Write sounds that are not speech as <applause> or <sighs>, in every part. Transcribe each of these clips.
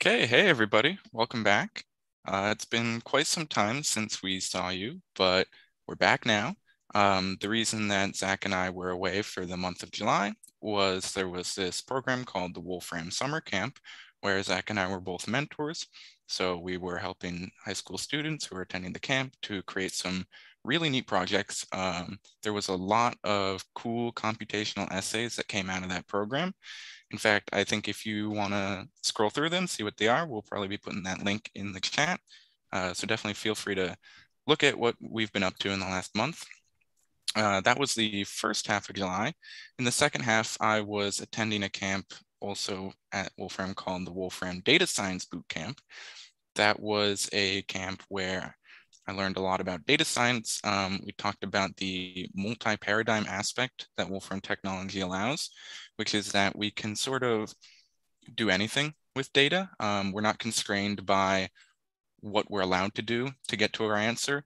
Okay, hey everybody, welcome back. Uh, it's been quite some time since we saw you, but we're back now. Um, the reason that Zach and I were away for the month of July was there was this program called the Wolfram Summer Camp, where Zach and I were both mentors. So we were helping high school students who were attending the camp to create some really neat projects. Um, there was a lot of cool computational essays that came out of that program. In fact, I think if you want to scroll through them, see what they are, we'll probably be putting that link in the chat. Uh, so definitely feel free to look at what we've been up to in the last month. Uh, that was the first half of July. In the second half, I was attending a camp also at Wolfram called the Wolfram Data Science Boot Camp. That was a camp where I learned a lot about data science. Um, we talked about the multi-paradigm aspect that Wolfram technology allows, which is that we can sort of do anything with data. Um, we're not constrained by what we're allowed to do to get to our answer.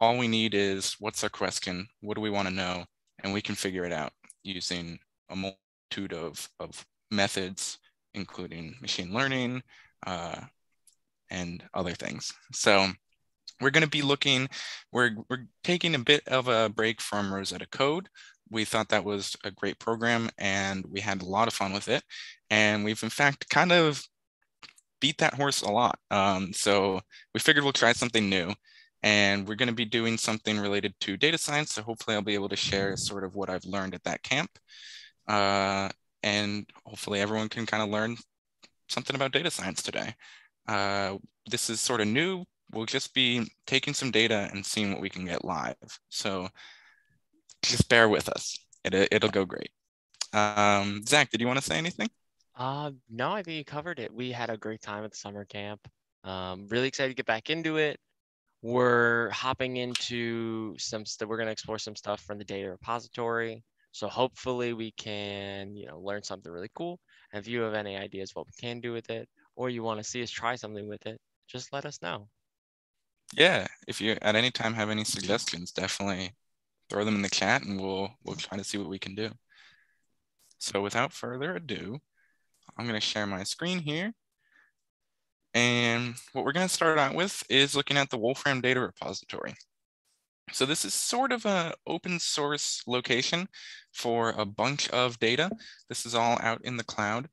All we need is what's our question? What do we want to know? And we can figure it out using a multitude of, of methods, including machine learning uh, and other things. So we're going to be looking, we're, we're taking a bit of a break from Rosetta Code. We thought that was a great program and we had a lot of fun with it. And we've in fact kind of beat that horse a lot. Um, so we figured we'll try something new and we're going to be doing something related to data science. So hopefully I'll be able to share sort of what I've learned at that camp. Uh, and hopefully everyone can kind of learn something about data science today. Uh, this is sort of new. We'll just be taking some data and seeing what we can get live. So just bear with us. It, it'll go great. Um, Zach, did you want to say anything? Uh, no, I think you covered it. We had a great time at the summer camp. Um, really excited to get back into it. We're hopping into some stuff. We're going to explore some stuff from the data repository. So hopefully we can, you know, learn something really cool. And if you have any ideas what we can do with it, or you want to see us try something with it, just let us know. Yeah, if you at any time have any suggestions, definitely throw them in the chat and we'll we'll try to see what we can do. So without further ado, I'm going to share my screen here. And what we're going to start out with is looking at the Wolfram data repository. So this is sort of an open source location for a bunch of data. This is all out in the cloud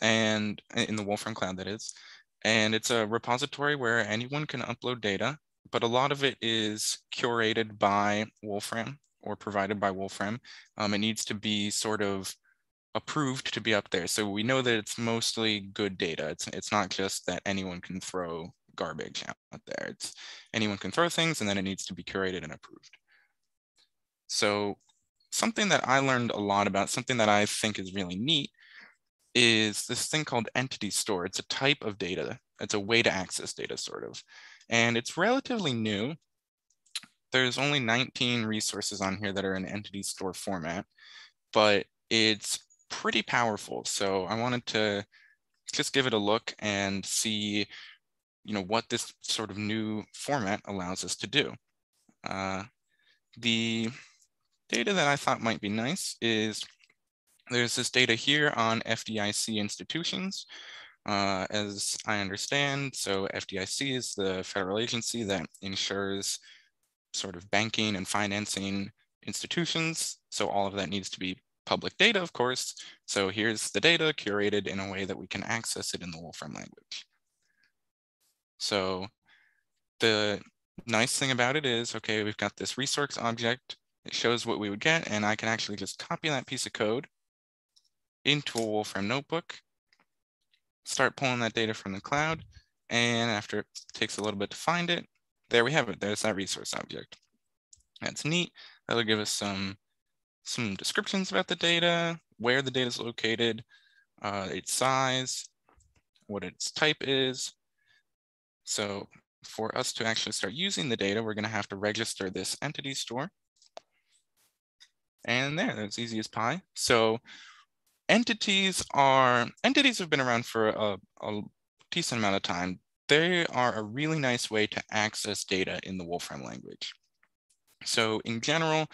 and in the Wolfram cloud that is. And it's a repository where anyone can upload data, but a lot of it is curated by Wolfram or provided by Wolfram. Um, it needs to be sort of approved to be up there. So we know that it's mostly good data. It's, it's not just that anyone can throw garbage out there. It's anyone can throw things and then it needs to be curated and approved. So something that I learned a lot about, something that I think is really neat is this thing called entity store. It's a type of data. It's a way to access data sort of. And it's relatively new. There's only 19 resources on here that are in entity store format, but it's pretty powerful. So I wanted to just give it a look and see you know, what this sort of new format allows us to do. Uh, the data that I thought might be nice is there's this data here on FDIC institutions. Uh, as I understand, so FDIC is the federal agency that ensures sort of banking and financing institutions. So all of that needs to be public data, of course. So here's the data curated in a way that we can access it in the Wolfram language. So the nice thing about it is, okay, we've got this resource object. It shows what we would get, and I can actually just copy that piece of code into a Wolfram notebook, start pulling that data from the cloud, and after it takes a little bit to find it, there we have it. There's that resource object. That's neat. That'll give us some, some descriptions about the data, where the data is located, uh, its size, what its type is, so for us to actually start using the data, we're going to have to register this entity store. And there, that's easy as pie. So entities are, entities have been around for a, a decent amount of time. They are a really nice way to access data in the Wolfram language. So in general,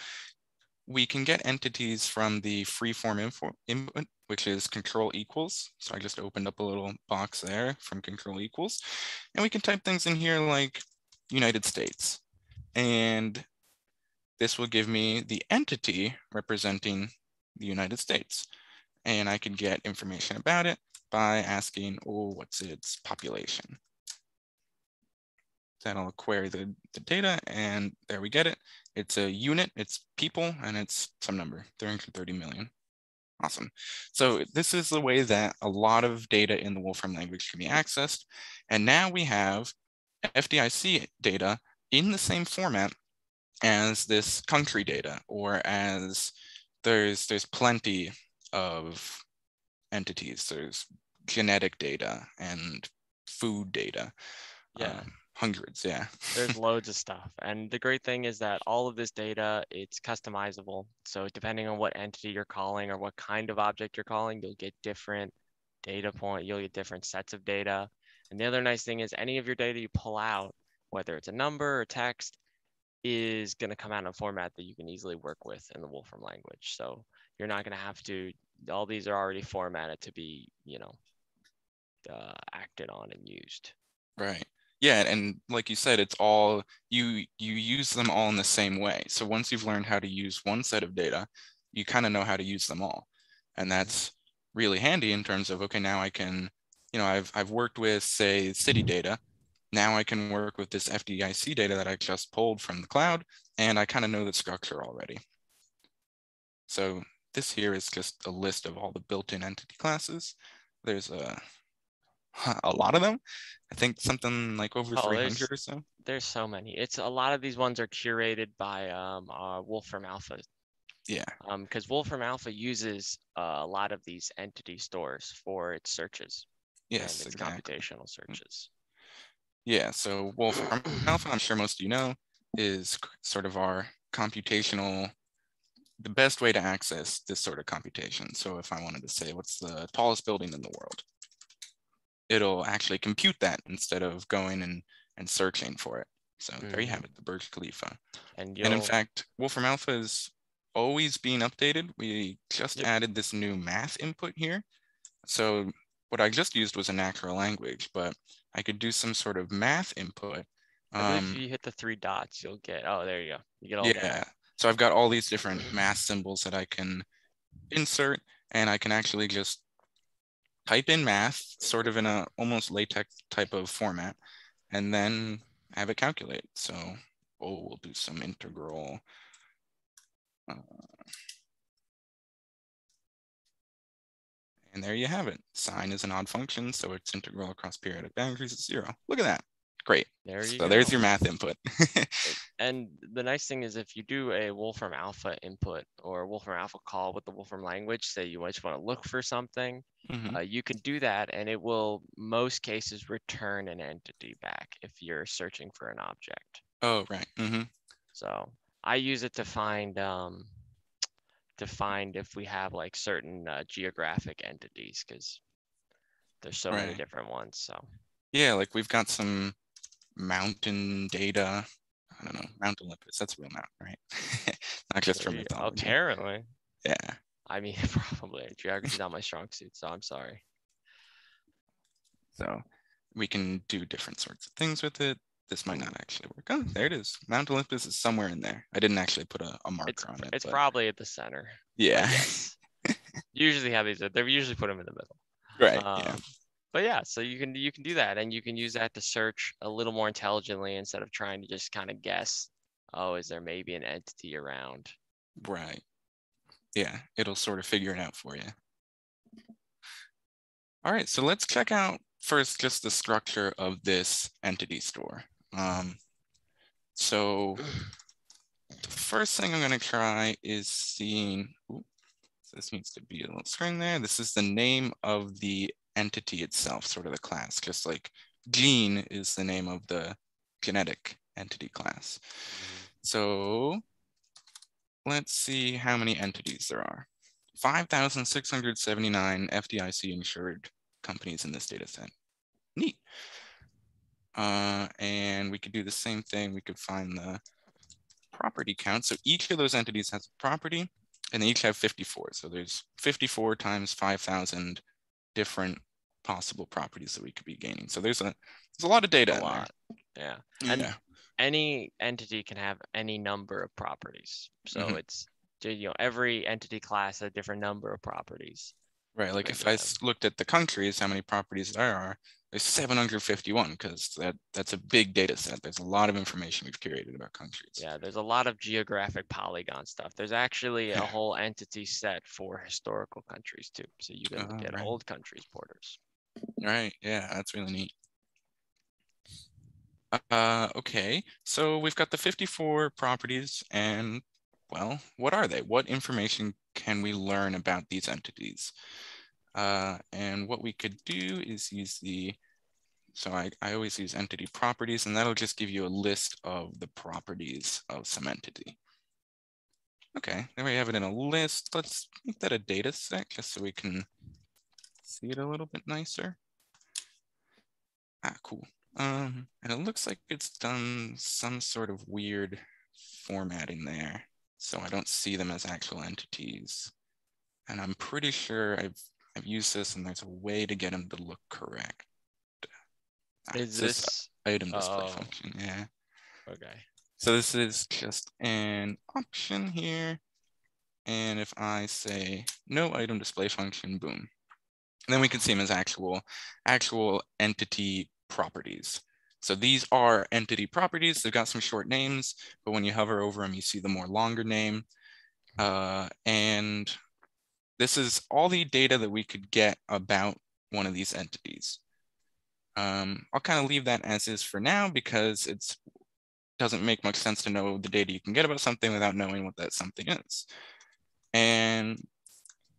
we can get entities from the freeform info input, which is control equals. So I just opened up a little box there from control equals. And we can type things in here like United States. And this will give me the entity representing the United States. And I can get information about it by asking, oh, what's its population? That'll query the, the data and there we get it. It's a unit, it's people, and it's some number, 330 million. Awesome. So this is the way that a lot of data in the Wolfram language can be accessed. And now we have FDIC data in the same format as this country data or as there's there's plenty of entities. There's genetic data and food data. Yeah. Um, hundreds, yeah. There's <laughs> loads of stuff. And the great thing is that all of this data, it's customizable. So depending on what entity you're calling or what kind of object you're calling, you'll get different data point, you'll get different sets of data. And the other nice thing is any of your data you pull out, whether it's a number or text, is going to come out in a format that you can easily work with in the Wolfram language. So you're not going to have to, all these are already formatted to be, you know, uh, acted on and used. Right yeah and like you said it's all you you use them all in the same way so once you've learned how to use one set of data you kind of know how to use them all and that's really handy in terms of okay now i can you know i've i've worked with say city data now i can work with this fdic data that i just pulled from the cloud and i kind of know the structure already so this here is just a list of all the built-in entity classes there's a <laughs> a lot of them. I think something like over oh, 300 or so. There's so many. It's a lot of these ones are curated by um, uh, Wolfram Alpha. Yeah. Um, because Wolfram Alpha uses uh, a lot of these entity stores for its searches. Yes, its exactly. computational searches. Yeah. So Wolfram Alpha, <clears throat> I'm sure most of you know, is sort of our computational the best way to access this sort of computation. So if I wanted to say what's the tallest building in the world, it'll actually compute that instead of going and, and searching for it. So mm. there you have mm. it, the Burj Khalifa. And, and in fact, Wolfram Alpha is always being updated. We just yep. added this new math input here. So what I just used was a natural language, but I could do some sort of math input. Um, if you hit the three dots, you'll get, oh, there you go. You get all Yeah. That. So I've got all these different math symbols that I can insert and I can actually just type in math sort of in a almost LaTeX type of format, and then have it calculate. So, oh, we'll do some integral. Uh, and there you have it. Sine is an odd function, so its integral across periodic boundaries is zero. Look at that. Great. There you so go. there's your math input. <laughs> and the nice thing is if you do a Wolfram Alpha input or Wolfram Alpha call with the Wolfram language, say you just want to look for something, mm-hmm. uh, you can do that and it will most cases return an entity back if you're searching for an object. Oh, right. Mm-hmm. So I use it to find um, to find if we have like certain uh, geographic entities because there's so right. many different ones. So yeah, like we've got some mountain data. I don't know, Mount Olympus. That's a real mountain, right? <laughs> not just from mythology. Apparently. Yeah. I mean, <laughs> probably. Geography's not my strong suit, so I'm sorry. So we can do different sorts of things with it. This might not actually work. Oh, there it is. Mount Olympus is somewhere in there. I didn't actually put a, a marker it's, on it. It's but... probably at the center. Yeah. <laughs> usually have these. They're usually put them in the middle. Right. Um, yeah but yeah, so you can you can do that, and you can use that to search a little more intelligently instead of trying to just kind of guess. Oh, is there maybe an entity around? Right. Yeah, it'll sort of figure it out for you. All right, so let's check out first just the structure of this entity store. Um, so the first thing I'm going to try is seeing, ooh, this needs to be a little string there. This is the name of the entity itself, sort of the class, just like gene is the name of the genetic entity class. Mm-hmm. So let's see how many entities there are. 5,679 FDIC insured companies in this data set. Neat. Uh, and we could do the same thing. We could find the property count. So each of those entities has a property and they each have 54. So there's 54 times 5,000 different possible properties that we could be gaining. So there's a there's a lot of data. A lot. Yeah. And Yeah. any entity can have any number of properties. So Mhm. it's you know every entity class has a different number of properties. Right. Like if I looked at the countries, how many properties there are, there's 751 because that that's a big data set. There's a lot of information we've curated about countries. Yeah, there's a lot of geographic polygon stuff. There's actually a whole entity set for historical countries too. So you can Oh, look at right. old countries' borders. Right. Yeah, that's really neat. Uh, okay, so we've got the 54 properties and well, what are they? What information can we learn about these entities? Uh, and what we could do is use the, so I, I always use entity properties and that'll just give you a list of the properties of some entity. Okay, there we have it in a list. Let's make that a data set just so we can see it a little bit nicer. Ah, cool. Um, and it looks like it's done some sort of weird formatting there. So I don't see them as actual entities. And I'm pretty sure I've I've used this and there's a way to get them to look correct. Ah, Is it's this item display oh. function? Yeah. okay? So this is just an option here. And if I say no item display function, boom. And then we can see them as actual, actual entity properties. So these are entity properties. They've got some short names, but when you hover over them, you see the more longer name. Uh, and this is all the data that we could get about one of these entities. Um, I'll kind of leave that as is for now because it doesn't make much sense to know the data you can get about something without knowing what that something is. And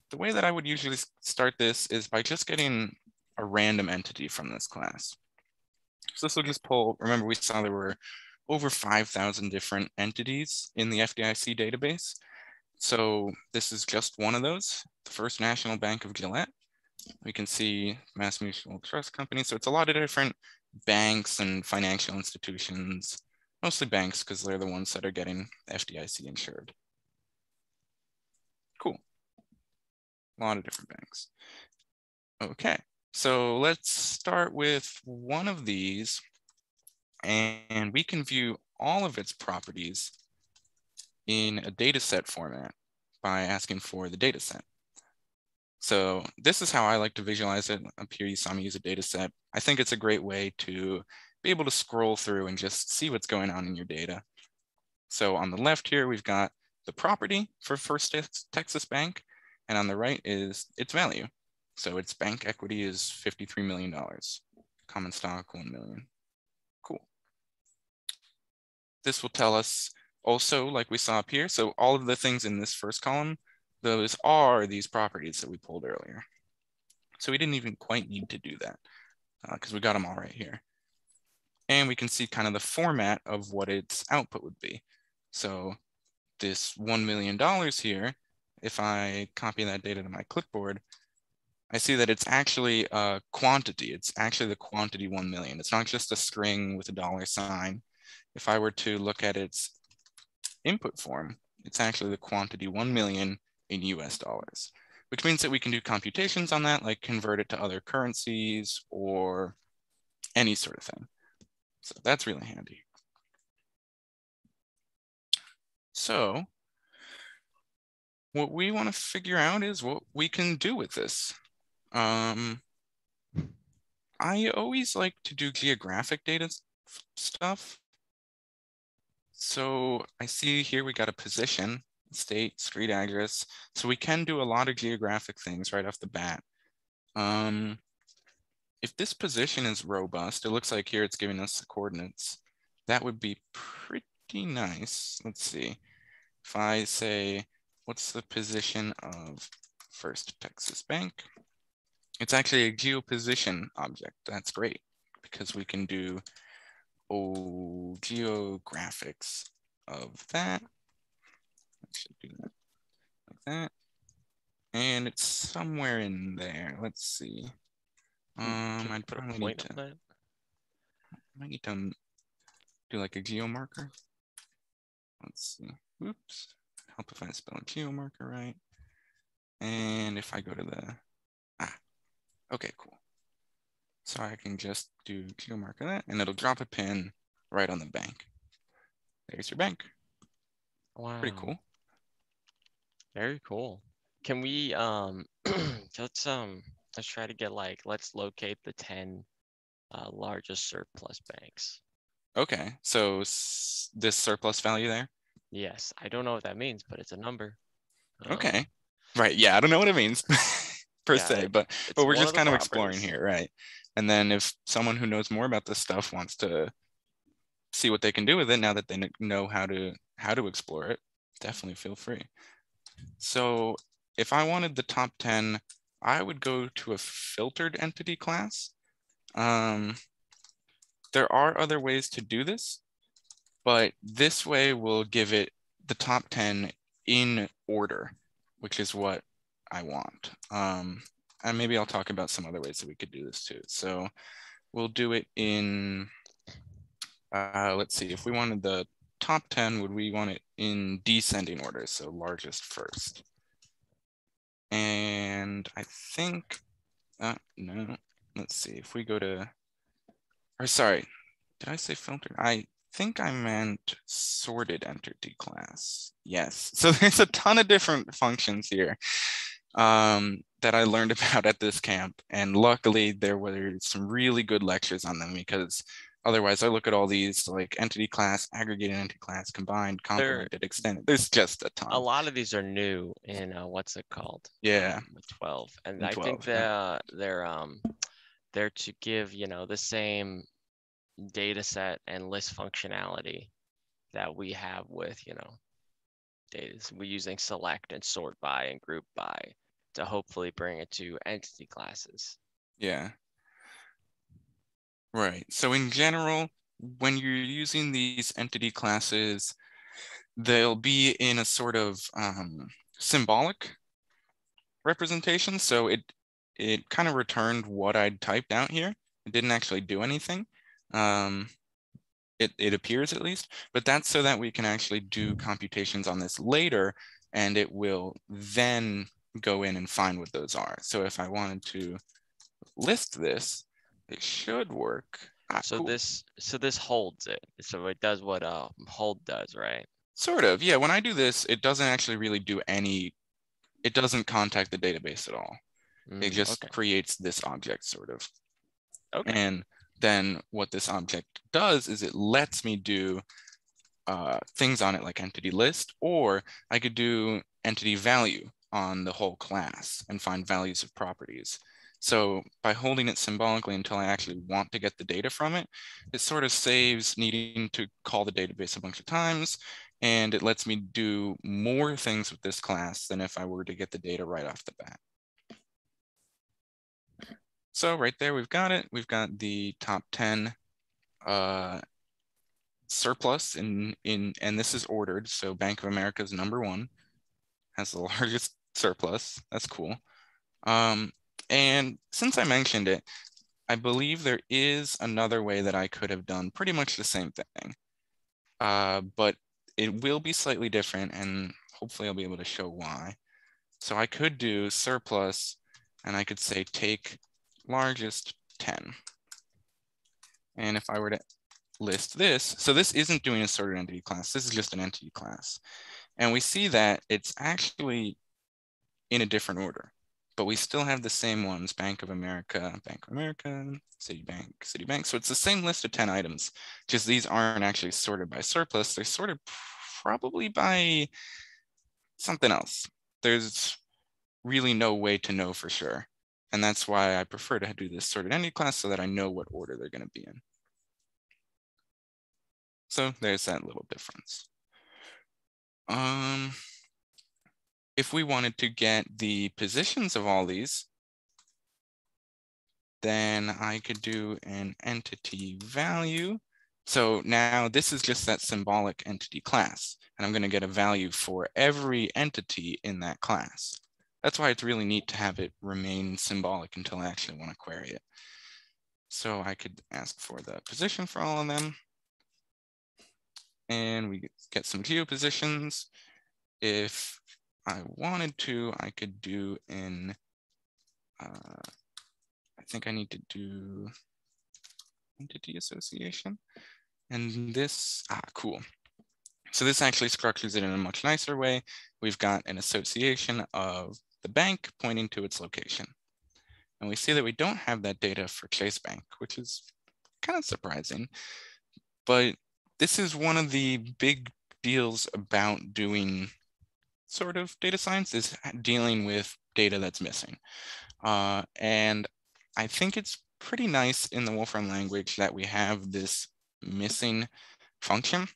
the way that I would usually start this is by just getting a random entity from this class. So this will just pull, remember we saw there were over 5,000 different entities in the FDIC database. So this is just one of those, the First National Bank of Gillette. We can see Mass Mutual Trust Company. So it's a lot of different banks and financial institutions, mostly banks because they're the ones that are getting FDIC insured. Cool. A lot of different banks. Okay, so let's start with one of these and we can view all of its properties in a data set format by asking for the data set. So this is how I like to visualize it. Up here you saw me use a data set. I think it's a great way to be able to scroll through and just see what's going on in your data. So on the left here, we've got the property for First Texas Bank, and on the right is its value. So its bank equity is $53 million. Common stock, 1 million. Cool. This will tell us also, like we saw up here, so all of the things in this first column, those are these properties that we pulled earlier. So we didn't even quite need to do that uh, because we got them all right here. And we can see kind of the format of what its output would be. So this $1 million here, if I copy that data to my clipboard, I see that it's actually a quantity. It's actually the quantity 1 million. It's not just a string with a dollar sign. If I were to look at its input form, it's actually the quantity 1 million in US dollars, which means that we can do computations on that, like convert it to other currencies or any sort of thing. So that's really handy. So what we want to figure out is what we can do with this. Um, I always like to do geographic data stuff. So I see here we got a position, state, street address. So we can do a lot of geographic things right off the bat. Um, if this position is robust, it looks like here it's giving us the coordinates. That would be pretty nice. Let's see. If I say, what's the position of First Texas Bank? It's actually a geoposition object. That's great because we can do oh, geographics of that. I should do that like that. And it's somewhere in there. Let's see. Um, I'd probably need to, that? I might need to do like a geo marker. let's see. Oops. Help if I spell a geomarker right. And if I go to the, ah, okay, cool. So I can just do geomarker that and it'll drop a pin right on the bank. There's your bank. Wow. Pretty cool. Very cool. Can we um <clears throat> let's um let's try to get like let's locate the 10 uh, largest surplus banks. Okay, so this surplus value there? Yes, I don't know what that means, but it's a number. Um, okay. Right. Yeah, I don't know what it means <laughs> per yeah, se, but but we're just kind of exploring here, right? And then if someone who knows more about this stuff wants to see what they can do with it now that they know how to how to explore it, definitely feel free. So if I wanted the top 10, I would go to a filtered entity class. Um, there are other ways to do this, but this way will give it the top 10 in order, which is what I want. Um, and maybe I'll talk about some other ways that we could do this too. So we'll do it in, uh, let's see, if we wanted the top 10, would we want it in descending order? So largest first. And I think, uh, no, let's see, if we go to, or sorry, did I say filter? I think I meant sorted entity class. Yes, so <laughs> there's a ton of different functions here um, that I learned <laughs> about at this camp. And luckily there were some really good lectures on them because Otherwise, I look at all these like entity class, aggregated entity class, combined, complemented, extended. There's just a ton. A lot of these are new in uh, what's it called? Yeah, um, 12. And I think that yeah. they're um they're to give you know the same data set and list functionality that we have with you know data. We're using select and sort by and group by to hopefully bring it to entity classes. Yeah. Right. So in general, when you're using these entity classes, they'll be in a sort of um, symbolic representation. So it it kind of returned what I'd typed out here. It didn't actually do anything. Um, it, it appears at least, but that's so that we can actually do computations on this later and it will then go in and find what those are. So if I wanted to list this, it should work. Ah, so cool. this so this holds it. So it does what a uh, hold does, right? Sort of. Yeah. When I do this, it doesn't actually really do any. It doesn't contact the database at all. Mm, it just okay. creates this object, sort of. Okay. And then what this object does is it lets me do uh, things on it like entity list, or I could do entity value on the whole class and find values of properties. So by holding it symbolically until I actually want to get the data from it, it sort of saves needing to call the database a bunch of times. And it lets me do more things with this class than if I were to get the data right off the bat. So right there, we've got it. We've got the top 10 uh, surplus in, in, and this is ordered. So Bank of America is number one, has the <laughs> largest surplus. That's cool. Um, and since I mentioned it, I believe there is another way that I could have done pretty much the same thing, uh, but it will be slightly different and hopefully I'll be able to show why. So I could do surplus and I could say take largest 10. And if I were to list this, so this isn't doing a sorted entity class, this is just an entity class. And we see that it's actually in a different order but we still have the same ones, Bank of America, Bank of America, Citibank, Citibank. So it's the same list of 10 items, just these aren't actually sorted by surplus. They're sorted probably by something else. There's really no way to know for sure. And that's why I prefer to do this sorted entity class so that I know what order they're gonna be in. So there's that little difference. Um, if we wanted to get the positions of all these, then I could do an entity value. So now this is just that symbolic entity class, and I'm gonna get a value for every entity in that class. That's why it's really neat to have it remain symbolic until I actually wanna query it. So I could ask for the position for all of them. and we get some geo positions. If I wanted to, I could do in, uh, I think I need to do entity association. And this, ah, cool. So this actually structures it in a much nicer way. We've got an association of the bank pointing to its location. And we see that we don't have that data for Chase Bank, which is kind of surprising. But this is one of the big deals about doing sort of data science is dealing with data that's missing. Uh, and I think it's pretty nice in the Wolfram language that we have this missing function.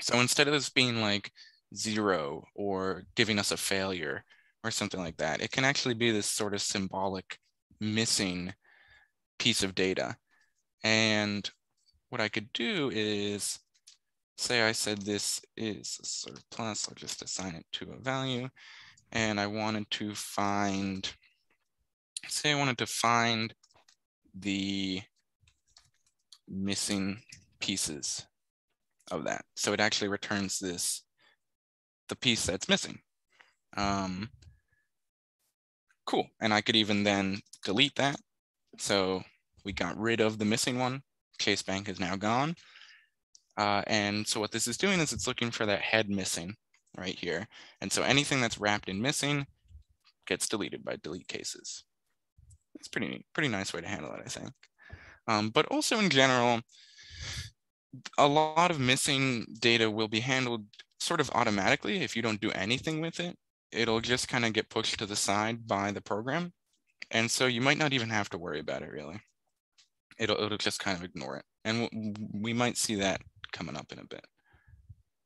So instead of this being like zero or giving us a failure or something like that, it can actually be this sort of symbolic missing piece of data. And what I could do is say I said this is a surplus, I'll just assign it to a value. And I wanted to find, say I wanted to find the missing pieces of that. So it actually returns this, the piece that's missing. Um, cool, and I could even then delete that. So we got rid of the missing one. Chase Bank is now gone. Uh, and so what this is doing is it's looking for that head missing right here. And so anything that's wrapped in missing gets deleted by delete cases. It's pretty, pretty nice way to handle it, I think. Um, but also in general, a lot of missing data will be handled sort of automatically if you don't do anything with it. It'll just kind of get pushed to the side by the program. And so you might not even have to worry about it really. It'll, it'll just kind of ignore it. And we might see that coming up in a bit,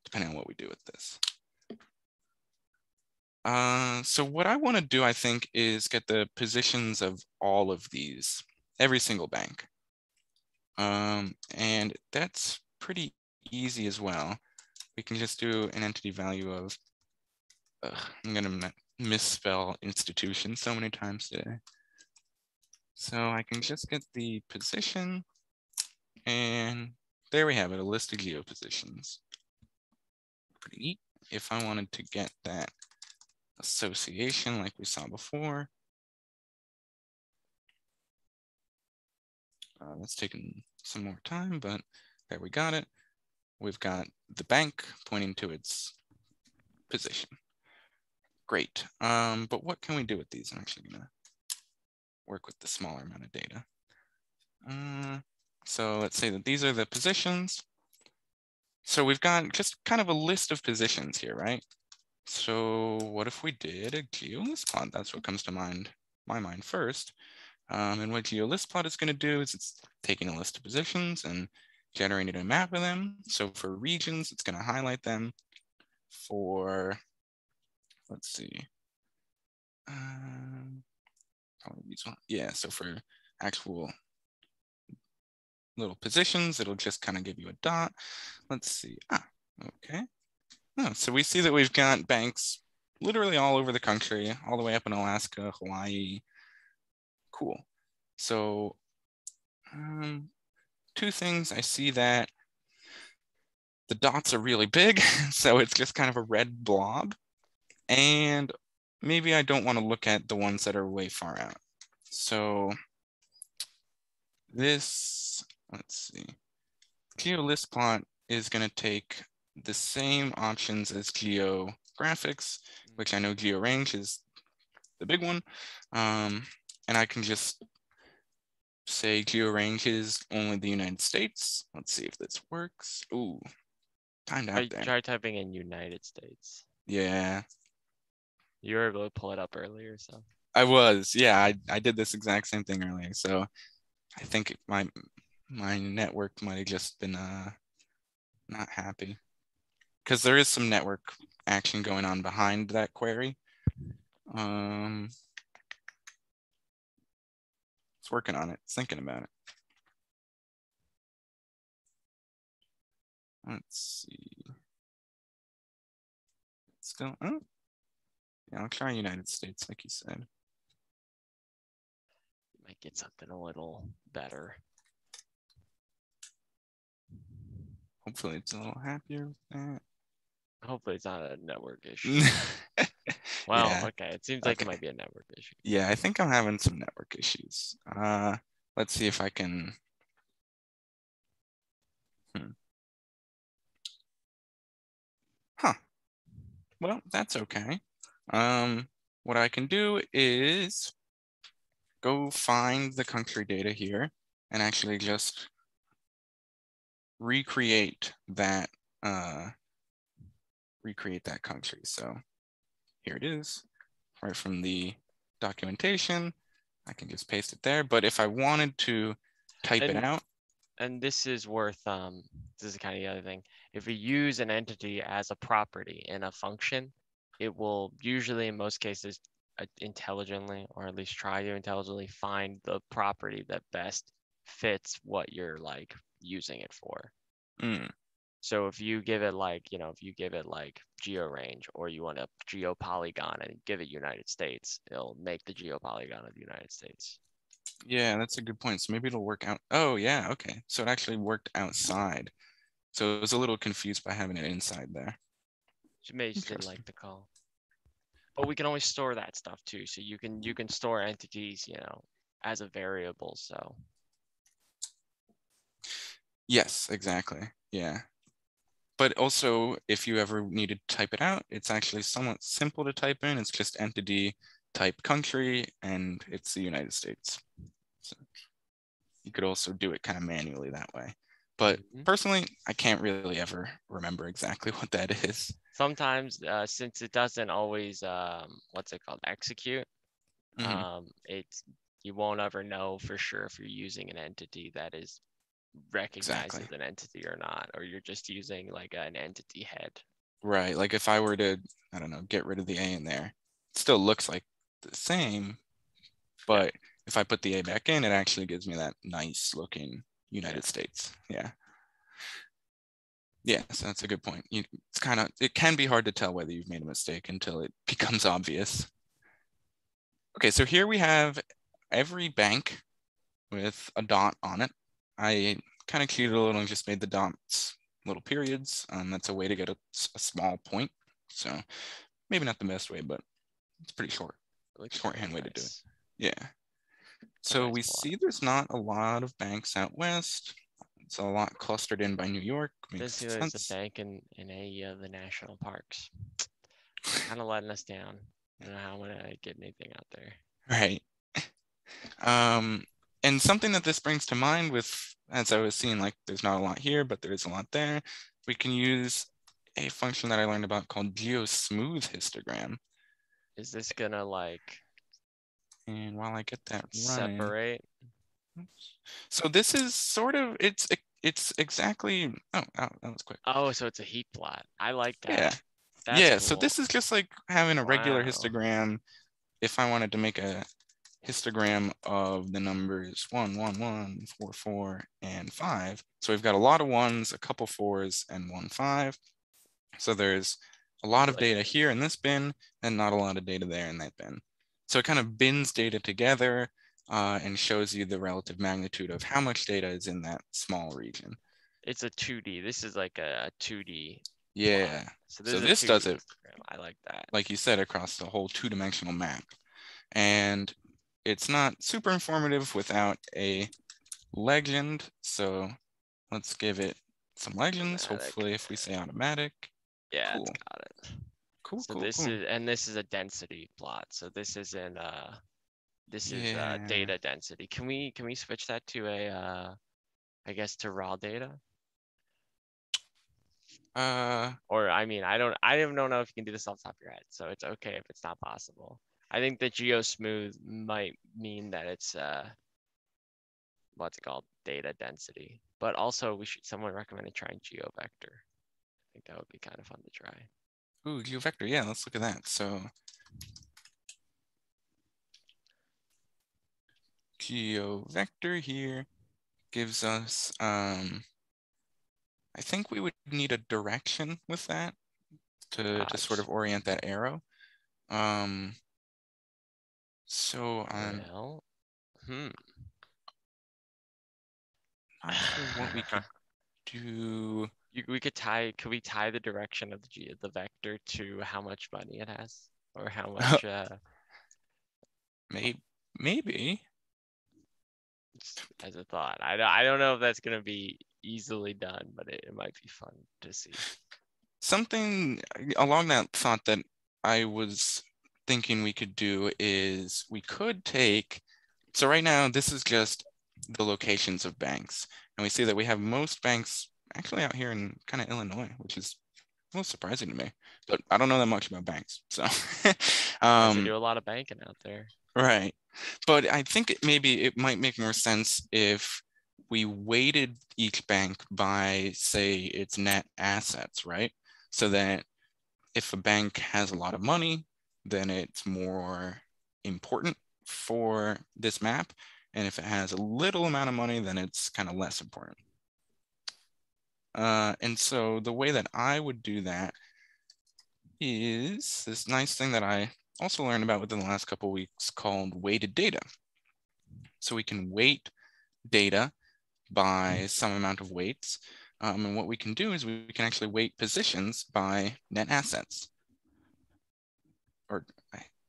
depending on what we do with this. Uh, so what I want to do, I think, is get the positions of all of these, every single bank. Um, and that's pretty easy as well. We can just do an entity value of, uh, I'm going to misspell institution so many times today. So I can just get the position and there we have it, a list of geo positions. Pretty neat. If I wanted to get that association like we saw before, uh, that's taken some more time, but there we got it. We've got the bank pointing to its position. Great, um, but what can we do with these? I'm actually gonna work with the smaller amount of data. Uh, so let's say that these are the positions. So we've got just kind of a list of positions here, right? So what if we did a geolist plot? That's what comes to mind, my mind first. Um, and what geolist plot is going to do is it's taking a list of positions and generating a map of them. So for regions, it's going to highlight them. For, let's see, um, yeah, so for actual little positions. It'll just kind of give you a dot. Let's see. Ah, okay. Oh, so we see that we've got banks literally all over the country, all the way up in Alaska, Hawaii. Cool. So um, two things. I see that the dots are really big, <laughs> so it's just kind of a red blob. And maybe I don't want to look at the ones that are way far out. So this let's see. Geo list plot is going to take the same options as Geo graphics, which I know Geo range is the big one. Um, and I can just say Geo range is only the United States. Let's see if this works. Ooh, timed out there. Try typing in United States. Yeah. You were able to pull it up earlier, so. I was, yeah, I, I did this exact same thing earlier. So I think my my network might have just been uh, not happy because there is some network action going on behind that query. Um, it's working on it. It's thinking about it. Let's see. It's still, oh, yeah, I'll try United States, like you said. Might get something a little better. hopefully it's a little happier with that. Hopefully it's not a network <laughs> issue. Well, Yeah. okay. It seems like it might be a network issue. Yeah, I think I'm having some network issues. Uh, let's see if I can. Hmm. Huh. Well, that's okay. Um, what I can do is go find the country data here and actually just recreate that uh recreate that country. So here it is, right from the documentation. I can just paste it there. But if I wanted to type it out, And this is worth, um, this is kind of the other thing. If we use an entity as a property in a function, it will usually, in most cases, uh, intelligently, or at least try to intelligently find the property that best fits what you're like using it for. mm, So if you give it like, you know, if you give it like geo range or you want a geo polygon and give it United States, it'll make the geo polygon of the United States. yeah, that's a good point. So maybe it'll work out. Oh, yeah, okay. So it actually worked outside. So it was a little confused by having it inside there. She may just didn't like the call. But we can always store that stuff too. So you can you can store entities, you know, as a variable. So Yes, exactly. Yeah. But also, if you ever needed to type it out, it's actually somewhat simple to type in. It's just entity type country, and it's the United States. So you could also do it kind of manually that way. But Mhm. personally, I can't really ever remember exactly <laughs> what that is. sometimes uh, since it doesn't always um, what's it called execute, Mhm. um, it's you won't ever know for sure if you're using an entity that is recognized Exactly. as an entity or not, or you're just using like an entity head. Right. Like if I were to, I don't know, get rid of the A in there, it still looks like the same. But if I put the A back in, it actually gives me that nice looking United States. Yeah. Yeah, so that's a good point. You, it's kind of, it can be hard to tell whether you've made a mistake until it <laughs> becomes obvious. Okay, so here we have every bank with a dot on it. I kind of cute it a little and just made the dots little periods. Um, that's a way to get a small point. So maybe not the best way, but it's pretty short. Looks Shorthand way to do it. Yeah. So we see there's not a lot of banks out west. It's a lot clustered in by New York. This Makes is a bank in, in a of the national parks. Kind of letting us down. I don't know how I'm gonna get anything out there. Right. <laughs> Um, and something that this brings to mind with, as I was seeing, like there's not a lot here, but there is a lot there. We can use a function that I learned about called geosmooth histogram. Is this gonna like And while I get that right, separate? so this is sort of it's it's exactly oh, oh that was quick. Oh, so it's a heat plot. I like that. Yeah. That's yeah, so this is just like having a regular Wow. histogram. If I wanted to make a histogram of the numbers one, one, one, four, four, and five. So we've got a lot of ones, a couple fours, and one five. So there's a lot of data here in this bin and not a lot of data there in that bin. So it kind of bins data together uh, and shows you the relative magnitude of how much data is in that small region. It's a 2D. This is like a 2D. Yeah. So, So is a this does it. I like that. like you said, across the whole two-dimensional map. And it's not super informative without a legend. So let's give it some legends. Automatic. Hopefully, if we say automatic. Yeah, cool. got it. Cool, So cool, this cool. is and this is a density plot. So this is in uh this is uh data density. Can we can we switch that to a uh I guess to raw data? Uh, Or I mean I don't I don't know if you can do this off the top of your head, so it's okay if it's not possible. I think the geosmooth might mean that it's uh what's it called? Data density. But also we should someone recommended trying GeoVector. I think that would be kind of fun to try. Ooh, vector, Yeah, let's look at that. So GeoVector here gives us, um, I think we would need a direction with that to, to sort of orient that arrow. Um, so I'm well, hmm. not sure what we could <laughs> do. You, we could tie. Could we tie the direction of the G, the vector to how much money it has, or how <laughs> much? uh, Maybe, maybe. as a thought. I don't. I don't know if that's gonna be easily done, but it, it might be fun to see. Something along that thought that I was thinking we could do is we could take, so right now this is just the locations of banks. And we see that we have most banks actually out here in kind of Illinois, which is a little surprising to me, but I don't know that much about banks. So, <laughs> Um, do a lot of banking out there. Right. But I think it, maybe it might make more sense if we weighted each bank by, say, its net assets, right? So that if a bank has a lot of money, then it's more important for this map. And if it has a little amount of money, then it's kind of less important. Uh, and so the way that I would do that is this nice thing that I also learned about within the last couple weeks called weighted data. So we can weight data by some amount of weights. Um, and what we can do is we can actually weight positions by net assets or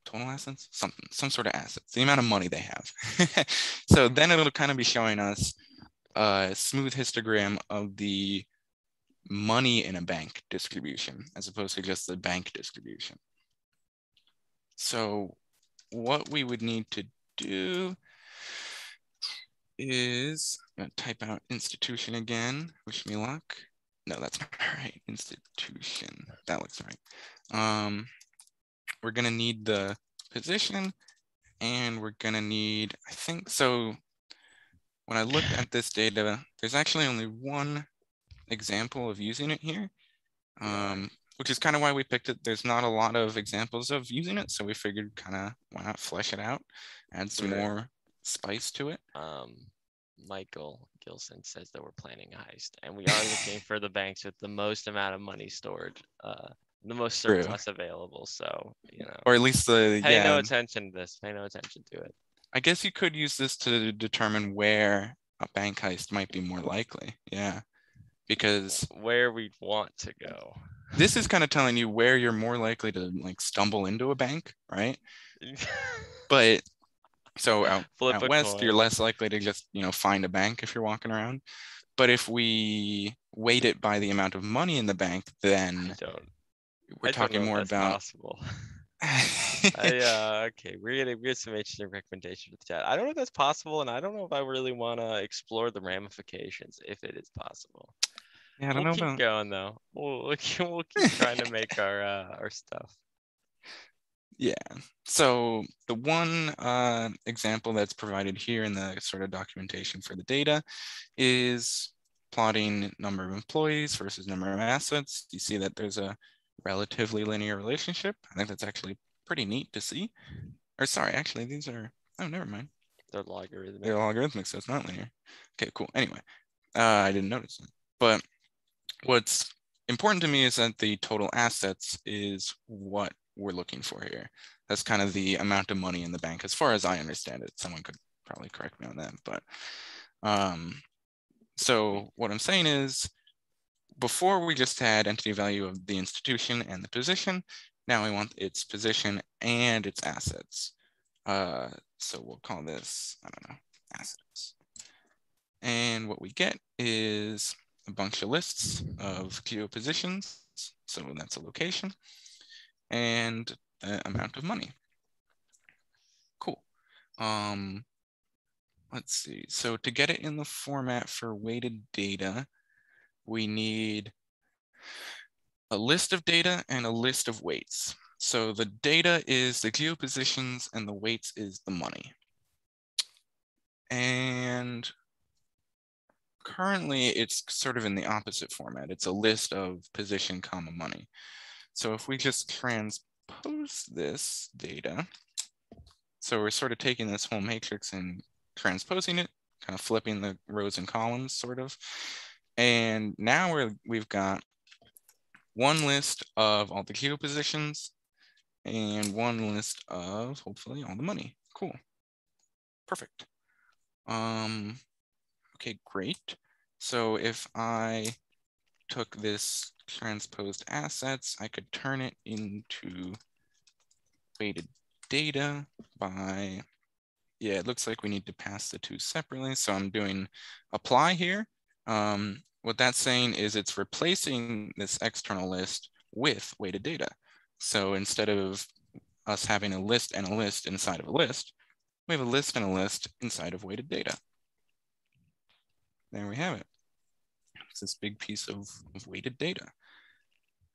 total assets, something, some sort of assets, the amount of money they have. <laughs> so then it'll kind of be showing us a smooth histogram of the money in a bank distribution as opposed to just the bank distribution. So what we would need to do is I'm gonna type out institution again. Wish me luck. No, that's not <laughs> right. Institution. That looks right. Um, we're gonna need the position and we're gonna need, I think so. When I look at this data, there's actually only one example of using it here. Um, which is kind of why we picked it. There's not a lot of examples of using it, so we figured kind of why not flesh it out, add some Right. more spice to it. Um, Michael Gilson says that we're planning a heist, and we are looking <laughs> for the banks with the most amount of money stored, uh, the most True. surplus available. So you know, Or at least the pay yeah. no attention to this. Pay no attention to it. I guess you could use this to determine where a bank heist might be more likely. Yeah, because Where we want to go. this is kind of telling you where you're more likely to like stumble into a bank, right? <laughs> But so out out west, coin. you're less likely to just you know find a bank if you're walking around. But if we weight it by the amount of money in the bank, then we're I talking more about. possible. <laughs> I, <laughs> uh, okay, we're gonna get some interesting recommendations with chat. I don't know if that's possible, and I don't know if I really want to explore the ramifications if it is possible. yeah, I don't we'll know keep about. going though. We'll, we'll keep, we'll keep trying to make our uh, our stuff. <laughs> Yeah. So the one uh, example that's provided here in the sort of documentation for the data is plotting number of employees versus number of assets. You see that there's a relatively linear relationship. I think that's actually pretty neat to see. Or sorry, actually, these are, oh, never mind. They're logarithmic. They're logarithmic, so it's not linear. Okay, cool. Anyway, uh, I didn't notice that. But what's important to me is that the total assets is what we're looking for here. That's kind of the amount of money in the bank, as far as I understand it. Someone could probably correct me on that. But um, so what I'm saying is, before we just had entity value of the institution and the position, now we want its position and its assets. Uh, so we'll call this, I don't know, assets. And what we get is a bunch of lists of geo positions. So that's a location and the amount of money. Cool. Um, let's see. So to get it in the format for weighted data, we need a list of data and a list of weights. So the data is the geo positions and the weights is the money. And currently it's sort of in the opposite format. It's a list of position comma money. So if we just transpose this data, so we're sort of taking this whole matrix and transposing it, kind of flipping the rows and columns sort of. And now we're, we've got one list of all the geo positions and one list of hopefully all the money. Cool. Perfect. Um, okay, great. So if I took this transposed assets, I could turn it into weighted data by, yeah, it looks like we need to pass the two separately. So I'm doing apply here. Um, what that's saying is it's replacing this external list with weighted data. So instead of us having a list and a list inside of a list, we have a list and a list inside of weighted data. There we have it. It's this big piece of, of weighted data.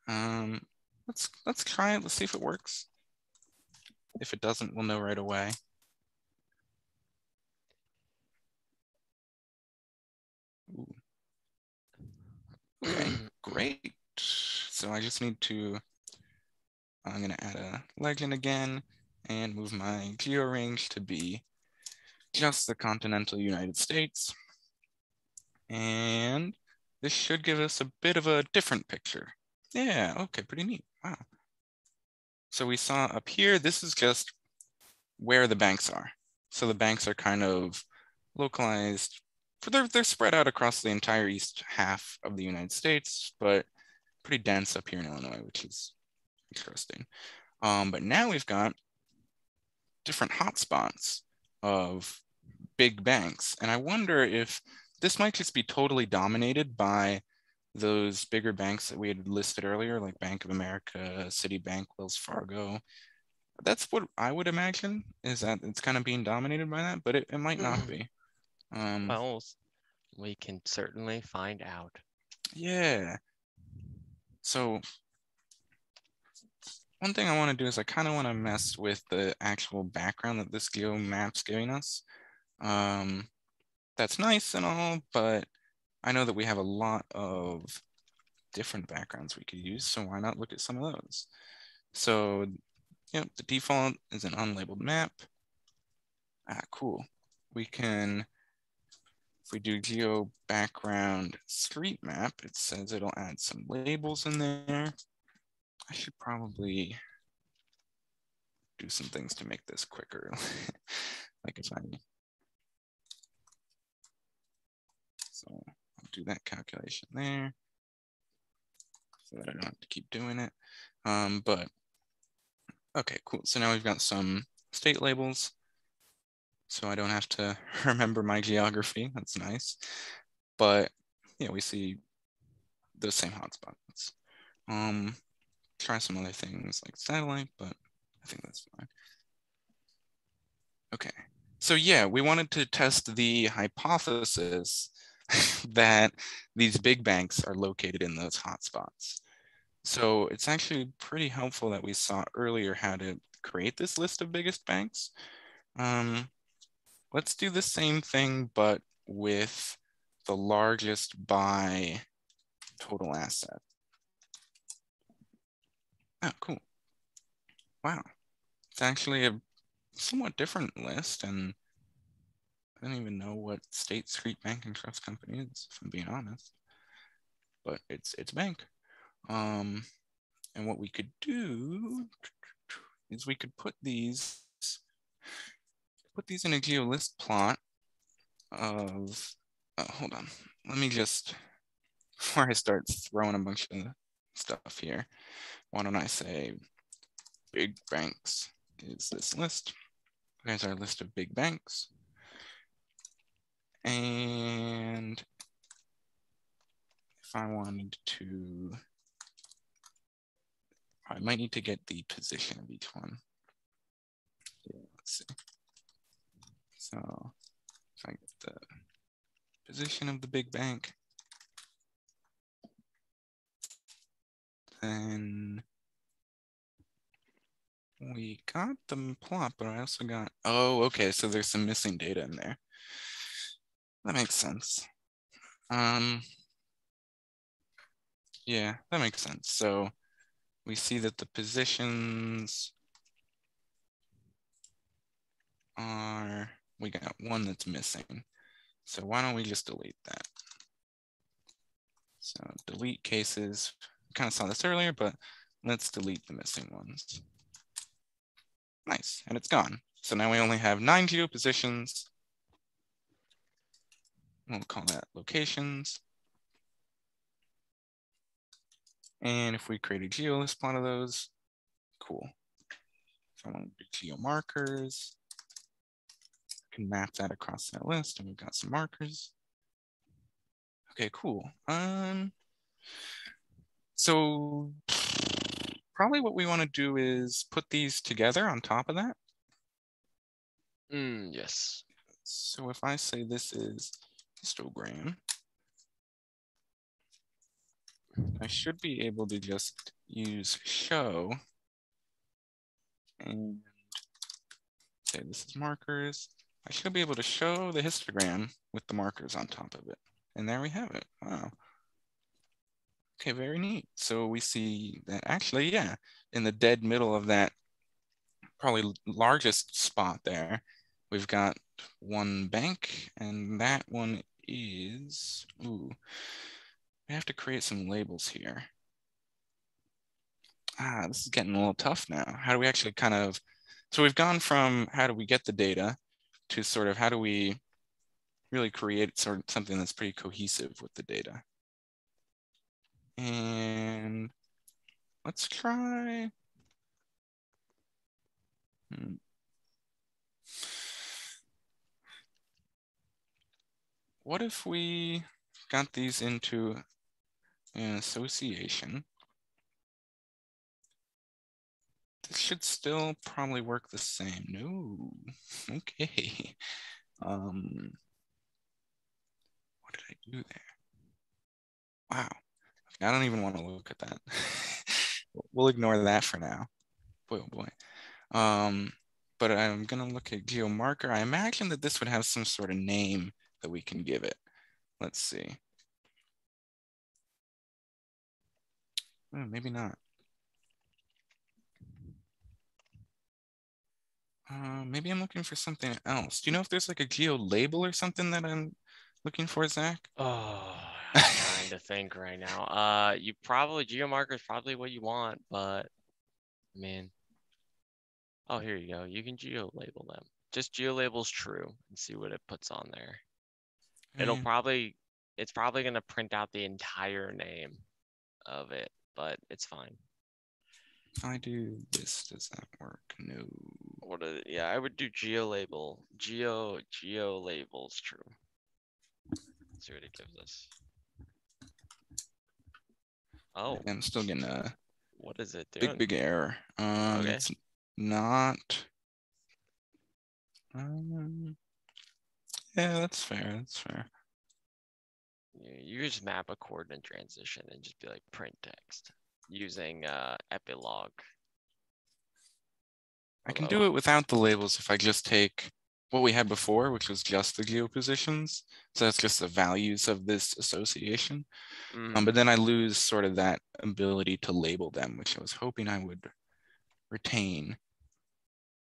Um, let's let's try it. Let's see if it works. If it doesn't, we'll know right away. Okay, <clears throat> great. So I just need to, I'm gonna add a legend again and move my geo range to be just the continental United States. And this should give us a bit of a different picture. Yeah, okay, pretty neat, wow. So we saw up here, this is just where the banks are. So the banks are kind of localized, they're, they're spread out across the entire east half of the United States, but pretty dense up here in Illinois, which is interesting. Um, but now we've got different hotspots of big banks. And I wonder if this might just be totally dominated by those bigger banks that we had listed earlier, like Bank of America, Citibank, Wells Fargo. That's what I would imagine is that it's kind of being dominated by that, but it, it might not be. Um, well, we can certainly find out. Yeah. So one thing I want to do is I kind of want to mess with the actual background that this geo map's giving us. Um, that's nice and all, but I know that we have a lot of different backgrounds we could use, so why not look at some of those? So, you know, the default is an unlabeled map. Ah, cool. We can, if we do geo background street map, it says it'll add some labels in there. I should probably do some things to make this quicker. <laughs> like if I So I'll do that calculation there so that I don't have to keep doing it. Um, but okay, cool. So now we've got some state labels. So I don't have to <laughs> remember my geography. That's nice. But yeah, we see the same hotspots. Um, try some other things like satellite, but I think that's fine. Okay, so yeah, we wanted to test the hypothesis <laughs> that these big banks are located in those hotspots. So it's actually pretty helpful that we saw earlier how to create this list of biggest banks. Um, let's do the same thing, but with the largest by total asset. Oh, cool. Wow. It's actually a somewhat different list and I don't even know what State Street Bank and Trust Company is, if I'm being honest. But it's it's bank. Um, and what we could do is we could put these put these in a geolist plot of uh, hold on. Let me just <laughs> before I start throwing a bunch of stuff here, why don't I say big banks is this list. Here's our list of big banks. And if I wanted to, I might need to get the position of each one. Yeah, let's see. So if I get the position of the big bank, then we got the plot, but I also got, oh, okay, so there's some missing data in there. That makes sense. Um, yeah, that makes sense. So we see that the positions are, we got one that's missing. So why don't we just delete that? So delete cases, kind of saw this earlier, but let's delete the missing ones. Nice, and it's gone. So now we only have nine geo positions We'll call that locations. And if we create a geolist plot of those, cool. So I want to do geo markers, I can map that across that list and we've got some markers. Okay, cool. Um, so probably what we want to do is put these together on top of that. Mm, yes. So if I say this is histogram, I should be able to just use show and say this is markers. I should be able to show the histogram with the markers on top of it. And there we have it. Wow. Okay, very neat. So we see that actually, yeah, in the dead middle of that probably largest spot there, we've got one bank and that one is, ooh, we have to create some labels here. Ah, this is getting a little tough now. How do we actually kind of, so we've gone from how do we get the data to sort of how do we really create sort of something that's pretty cohesive with the data. And let's try. Hmm. What if we got these into an association? This should still probably work the same. No, <laughs> okay. Um, what did I do there? Wow, I don't even want to look at that. <laughs> we'll ignore that for now. Boy, oh boy. Um, but I'm gonna look at GeoMarker. I imagine that this would have some sort of name that we can give it. Let's see. Oh, maybe not. Uh, maybe I'm looking for something else. Do you know if there's like a geo label or something that I'm looking for, Zach? Oh, I'm trying to think right now. Uh, you probably geomarker is probably what you want, but I mean, oh, here you go. You can geo label them. Just geo labels true and see what it puts on there. It'll Mm, probably, it's probably gonna print out the entire name of it, but it's fine. If I do this, does that work? No. What are, yeah, I would do geo label, geo, geo labels true. see what it gives us. Oh, I'm still getting a what is it doing? big, big error. Um, Okay. it's not. Um, yeah, that's fair. That's fair. You, you just map a coordinate transition and just be like print text using uh Epilog. I can do it without the labels if I just take what we had before, which was just the geopositions. So that's just the values of this association. Um, Mhm. but then I lose sort of that ability to label them, which I was hoping I would retain.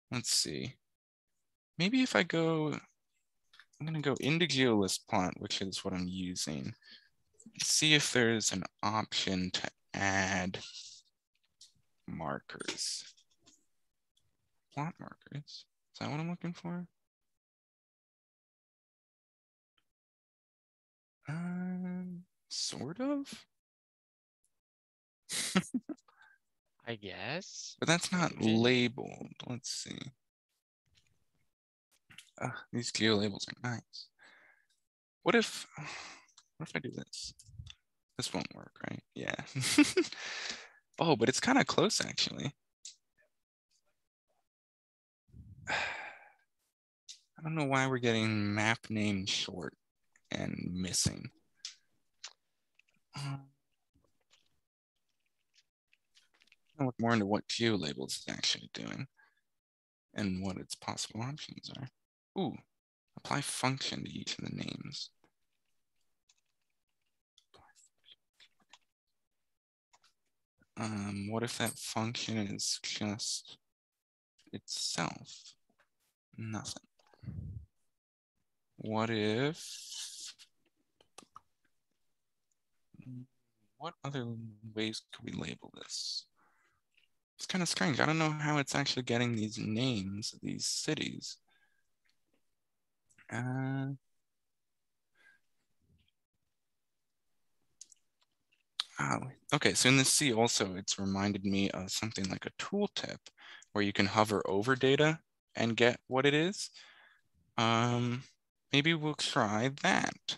Let's see. Maybe if I go, I'm gonna go into GeoList plot, which is what I'm using. See if there's an option to add markers. Plot markers. Is that what I'm looking for? Um, sort of. <laughs> I guess. But that's not Maybe. labeled. Let's see. Ugh, these geo labels are nice. What if, what if I do this? This won't work, right? Yeah. <laughs> oh, but it's kind of close actually. <sighs> I don't know why we're getting map name short and missing. Um, I'll look more into what geo labels is actually doing and what its possible options are. Ooh, apply function to each of the names. Um, what if that function is just itself? Nothing. What if? What other ways could we label this? It's kind of strange. I don't know how it's actually getting these names, these cities. Uh, Oh, okay, so in the C also, it's reminded me of something like a tooltip where you can hover over data and get what it is. Um, maybe we'll try that.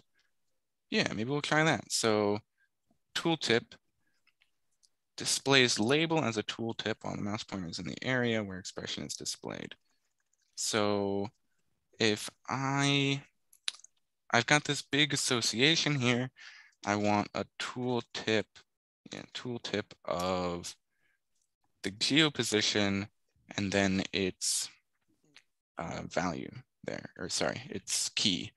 Yeah, maybe we'll try that. So tooltip displays label as a tooltip while the mouse pointer is in the area where expression is displayed. So if I, I've got this big association here, I want a tooltip, yeah, tooltip of the geo position and then its uh, value there, or sorry, its key.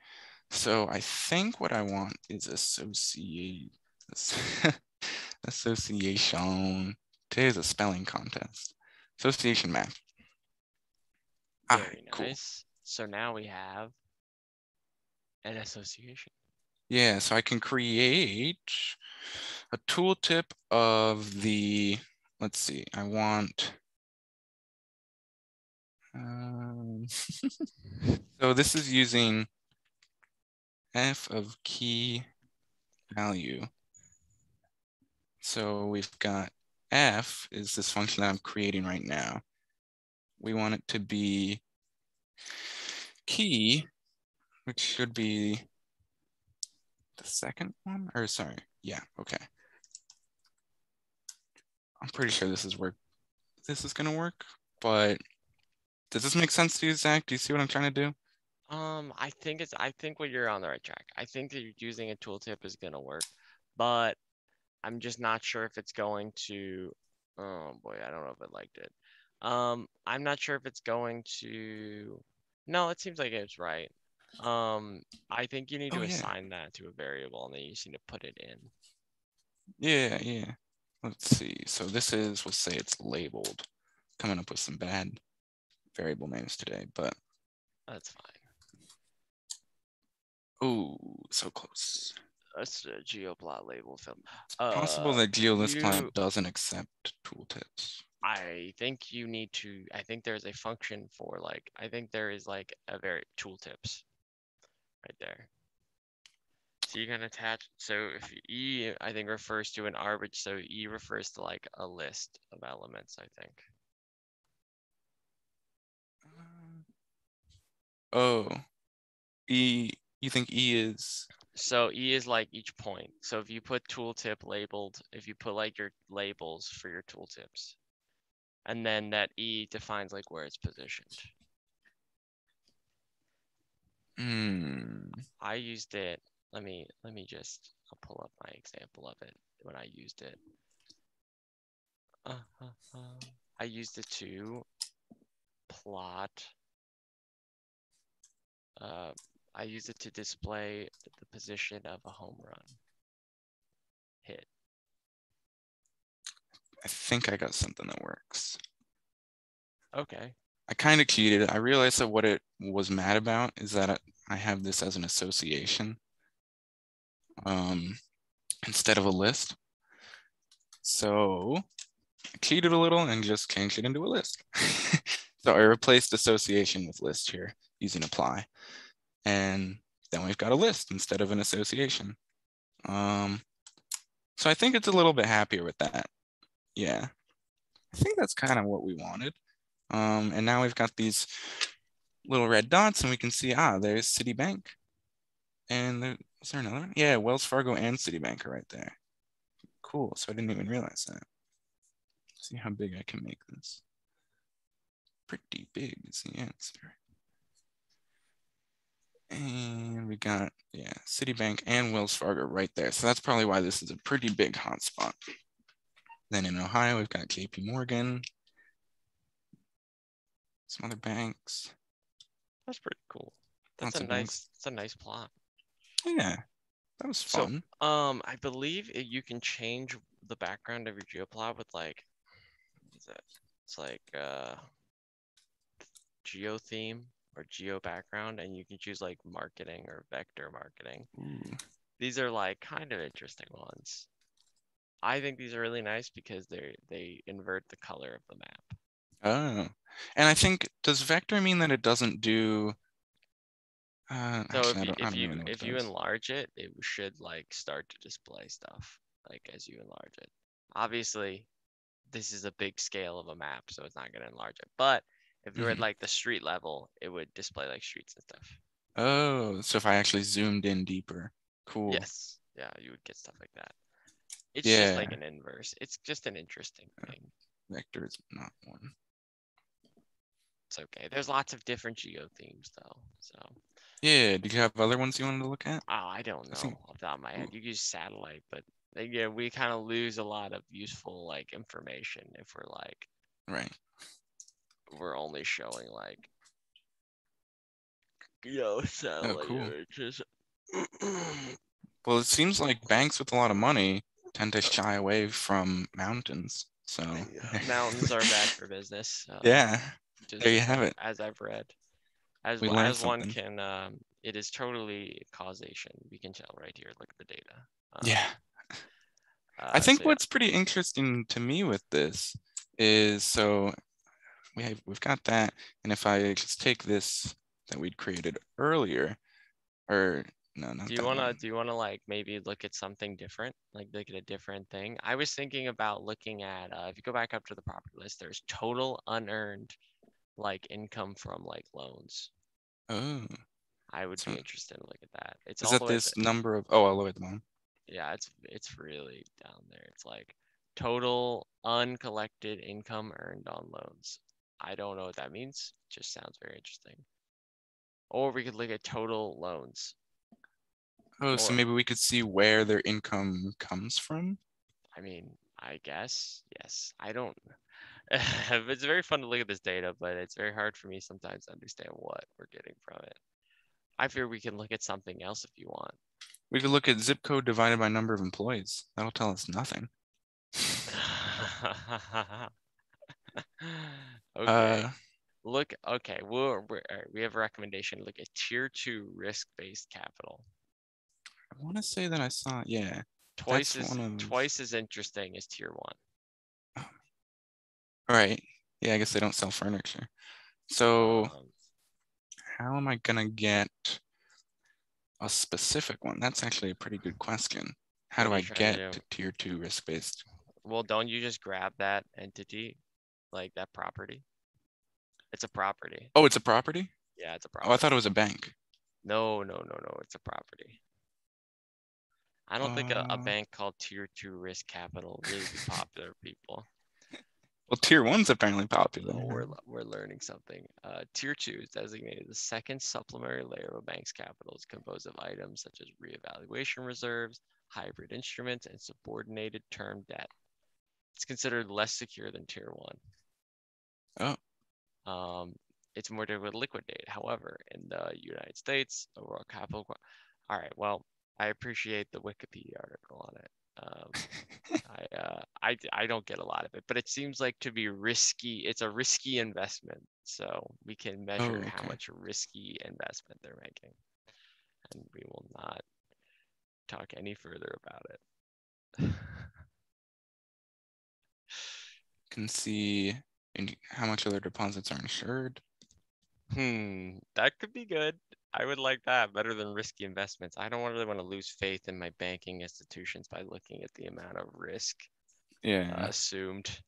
So I think what I want is associate, <laughs> association. Today is a spelling contest. AssociationMap. Ah, Very ah, nice. Cool. So now we have an association. Yeah, so I can create a tooltip of the, let's see, I want, um, <laughs> so this is using f of key value. So we've got f is this function that I'm creating right now. We want it to be key, which should be the second one, or sorry, yeah, okay. I'm pretty sure this is where this is gonna work, but does this make sense to you, Zach? Do you see what I'm trying to do? Um, I think it's I think what you're on the right track. I think that using a tooltip is gonna work, but I'm just not sure if it's going to oh boy, I don't know if I liked it. Um, I'm not sure if it's going to no, it seems like it's right. Um, I think you need to oh, assign yeah. that to a variable and then you just need to put it in. Yeah, yeah. Let's see. So this is, we'll say it's labeled. Coming up with some bad variable names today, but that's fine. Oh, so close. That's a geoplot label film. It's uh, possible that GeoList you... client doesn't accept tooltips. I think you need to. I think there's a function for like. I think there is like a very tooltips right there. So you can attach, so if E, I think refers to an arbitrary, so E refers to like a list of elements, I think. Oh, E, you think E is? So E is like each point. So if you put tooltip labeled, if you put like your labels for your tooltips, and then that E defines like where it's positioned. Hmm. I used it. Let me let me just I'll pull up my example of it when I used it. Uh, uh, uh. I used it to plot. Uh, I use it to display the position of a home run hit. I think I got something that works. Okay. I kind of cheated. I realized that what it was mad about is that I have this as an association um, instead of a list. So I cheated a little and just changed it into a list. <laughs> so I replaced association with list here using apply. And then we've got a list instead of an association. Um, so I think it's a little bit happier with that. Yeah, I think that's kind of what we wanted. Um, and now we've got these little red dots and we can see, ah, there's Citibank. And there, is there another one? Yeah, Wells Fargo and Citibank are right there. Cool, so I didn't even realize that. See how big I can make this. Pretty big is the answer. And we got, yeah, Citibank and Wells Fargo right there. So that's probably why this is a pretty big hotspot. Then in Ohio, we've got JP Morgan, some other banks. That's pretty cool. That's Lots a nice. Banks. That's a nice plot. Yeah, that was fun. So, um, I believe it, you can change the background of your geoplot with like, is it? It's like uh, geo theme or geo background, and you can choose like marketing or vector marketing. Ooh. These are like kind of interesting ones. I think these are really nice because they they invert the color of the map. Oh, and I think does vector mean that it doesn't do? Uh, so actually, if you if you, if you enlarge it, it should like start to display stuff. like as you enlarge it. Obviously, this is a big scale of a map, so it's not gonna enlarge it. But if you were at Mhm. like the street level, it would display like streets and stuff. Oh, so if I actually zoomed in deeper, cool. Yes. Yeah, you would get stuff like that. It's just like an inverse. It's just an interesting thing. Vector is not one. It's okay. There's lots of different geo themes though. So Yeah, Do you have other ones you wanted to look at? oh, I don't know think- off the top of my head. You use satellite, but yeah, we kind of lose a lot of useful like information if we're like Right. We're only showing like you <laughs> know satellite cool. images. <clears throat> Well, it seems like banks with a lot of money tend to shy away from mountains. So <laughs> Mountains are bad for business. uh, yeah, just there you have it. as I've read. As, We one- as one can, um, it is totally causation. We can tell right here. Look at the data. Um, Yeah. uh, I think so yeah. what's pretty interesting to me with this is so we have we've got that, and if I just take this that we'd created earlier, or no, not Do you wanna do you wanna like maybe look at something different? Like look at a different thing? I was thinking about looking at uh, if you go back up to the property list, there's total unearned like income from like loans. Oh, I would So- be interested in look at that. It's is that at this the- number of? Oh, all the way at the bottom. yeah, it's it's really down there. It's like total uncollected income earned on loans. I don't know what that means. Just sounds very interesting. Or we could look at total loans. Oh, so maybe we could see where their income comes from. I mean, I guess yes. I don't. <laughs> it's very fun to look at this data, but it's very hard for me sometimes to understand what we're getting from it. I fear we can look at something else if you want. We could look at zip code divided by number of employees. That'll tell us nothing. <laughs> <laughs> okay. Uh, Look, okay, we're, we're, all right, we have a recommendation. Look at tier two risk-based capital. I want to say that I saw. Yeah. Twice as twice as interesting as tier one. <sighs> Right. Yeah, I guess they don't sell furniture. So Um, how am I gonna get a specific one? That's actually a pretty good question. How do I trying to get to tier two risk based? well, don't you just grab that entity, like that property? It's a property. Oh, it's a property? Yeah, it's a property. Oh. I thought it was a bank. No, no, no, no. It's a property. I don't think a, a Uh, bank called Tier Two Risk Capital really be popular, people. <laughs> Well, tier one's apparently popular. Oh, we're, we're learning something. Uh, tier two is designated the second supplementary layer of a bank's capital. It's composed of items such as reevaluation reserves, hybrid instruments, and subordinated term debt. It's considered less secure than tier one. Oh. Um, it's more difficult to liquidate. However, in the United States, overall capital. All right. Well, I appreciate the Wikipedia article on it. Um, <laughs> I, uh, I I don't get a lot of it, but it seems like to be risky. It's a risky investment, so we can measure how okay. much risky investment they're making, and we will not talk any further about it. <laughs> Can see in how much of their deposits are insured. hmm, that could be good. I would like that better than risky investments. I don't really want to lose faith in my banking institutions by looking at the amount of risk Yeah. uh, assumed.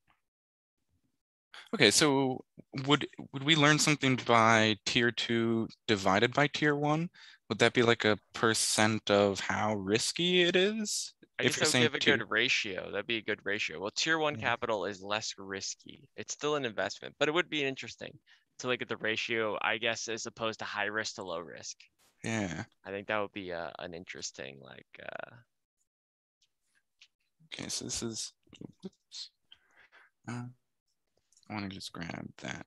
Okay, so would would we learn something by tier two divided by tier one? Would that be like a percent of how risky it is? I If guess you're that would give a tier- good ratio. That'd be a good ratio. Well, tier one Yeah. capital is less risky. It's still an investment, but it would be interesting to look at the ratio, I guess, as opposed to high risk to low risk. Yeah. I think that would be uh, an interesting, like, uh, Okay, so this is whoops. Uh, I want to just grab that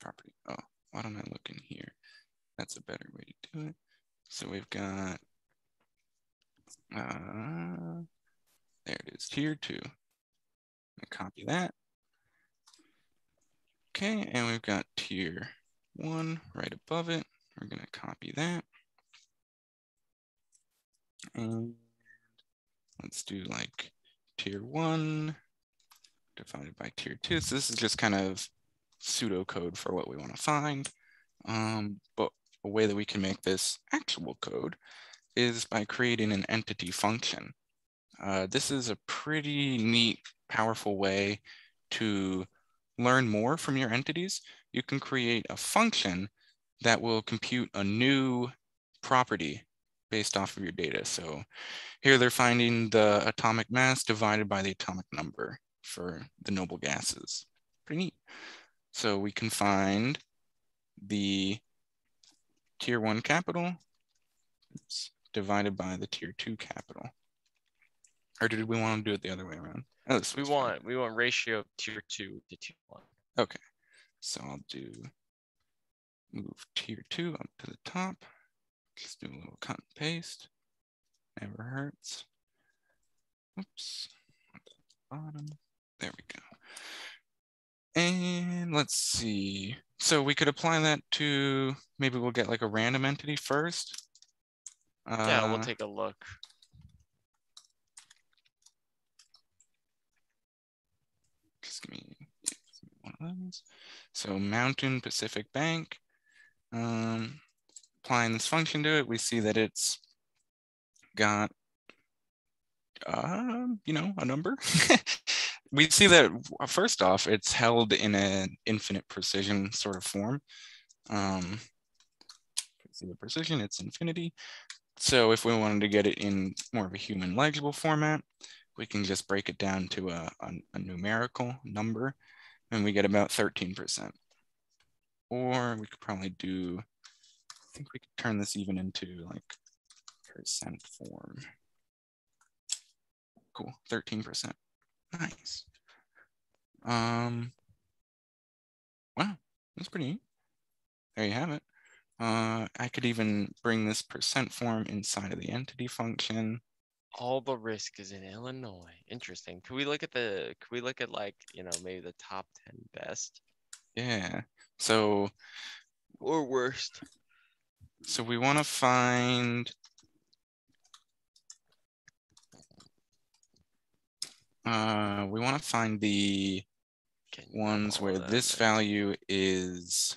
property. Oh, why don't I look in here? That's a better way to do it. So we've got uh there it is, tier two. Copy that. Okay, and we've got tier one right above it. We're gonna copy that. And let's do like tier one divided by tier two. So this is just kind of pseudocode for what we want to find. Um, but a way that we can make this actual code is by creating an entity function. Uh, this is a pretty neat, powerful way to learn more from your entities. You can create a function that will compute a new property based off of your data. So here they're finding the atomic mass divided by the atomic number for the noble gases. Pretty neat. So we can find the tier one capital oops, divided by the tier two capital. Or did we want to do it the other way around? Oh, we want fine. we want ratio of tier two to tier one. Okay, so I'll do move tier two up to the top. Just do a little cut and paste. Never hurts. Oops. Bottom. There we go. And let's see. So we could apply that to, maybe we'll get like a random entity first. Yeah, we'll uh, take a look. Just give me, one of those. So Mountain Pacific Bank. Um, applying this function to it, we see that it's got, uh, you know, a number. <laughs> we see that first off, it's held in an infinite precision sort of form. Um, see the precision, it's infinity. So if we wanted to get it in more of a human legible format, we can just break it down to a, a, a numerical number and we get about 13%. Or we could probably do, I think we could turn this even into like percent form. Cool, 13%. Nice. Um, wow, that's pretty neat. There you have it. Uh, I could even bring this percent form inside of the entity function. All the risk is in Illinois. Interesting. Could we look at the, could we look at like, you know, maybe the top 10 best? Yeah. So, or worst. So we want to find Uh, we want to find the ones where this value is.